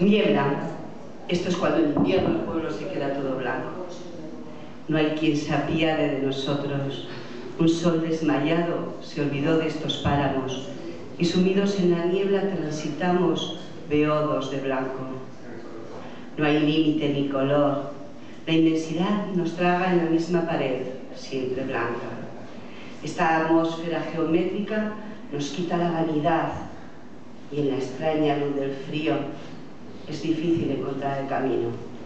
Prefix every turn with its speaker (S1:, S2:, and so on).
S1: Niebla. Esto es cuando en invierno el pueblo se queda todo blanco. No hay quien se apiade de nosotros. Un sol desmayado se olvidó de estos páramos y sumidos en la niebla transitamos beodos de blanco. No hay límite ni color. La inmensidad nos traga en la misma pared, siempre blanca. Esta atmósfera geométrica nos quita la vanidad y en la extraña luz del frío es difícil encontrar el camino.